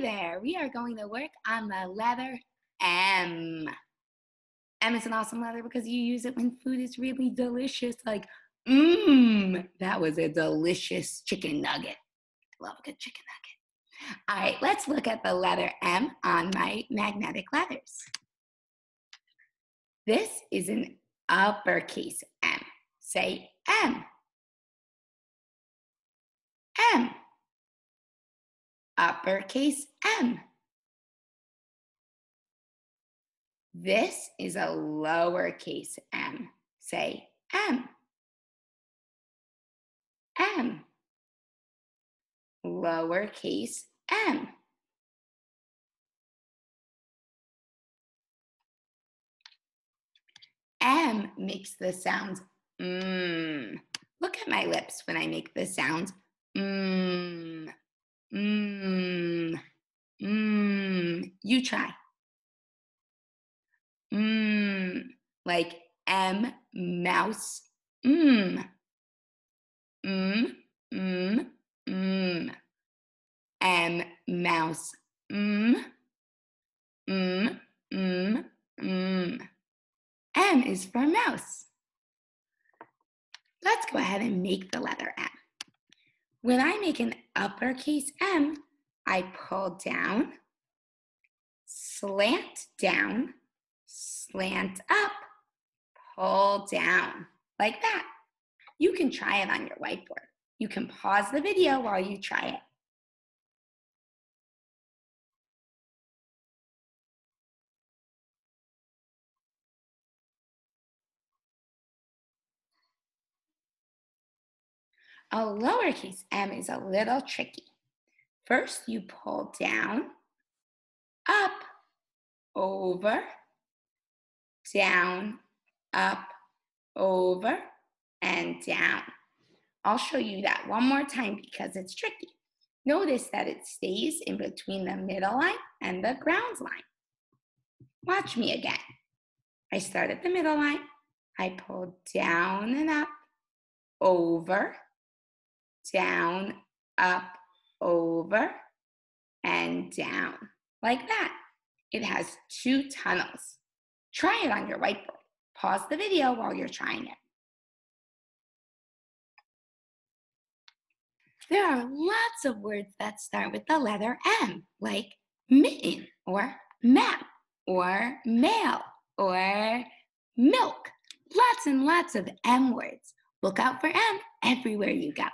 There, we are going to work on the letter M. M is an awesome letter because you use it when food is really delicious, like, mmm, that was a delicious chicken nugget. I love a good chicken nugget. All right, let's look at the letter M on my magnetic letters. This is an uppercase M. Say M. M uppercase M. This is a lowercase m. Say M. M. Lowercase m. M makes the sounds mmm. Look at my lips when I make the sounds mmm. Mmm. Mmm. You try. Mmm. Like M mouse. Mmm. Mmm. Mmm. Mmm. M mouse. Mmm. Mmm. Mmm. Mmm. M is for mouse. Let's go ahead and make the letter M. When I make an uppercase M, I pull down, slant down, slant up, pull down, like that. You can try it on your whiteboard. You can pause the video while you try it. A lowercase m is a little tricky. First, you pull down, up, over, down, up, over, and down. I'll show you that one more time because it's tricky. Notice that it stays in between the middle line and the ground line. Watch me again. I start at the middle line. I pull down and up, over, down, up, over, and down, like that. It has two tunnels. Try it on your whiteboard. Pause the video while you're trying it. There are lots of words that start with the letter M, like mitten or map or mail or milk. Lots and lots of M words. Look out for M everywhere you go.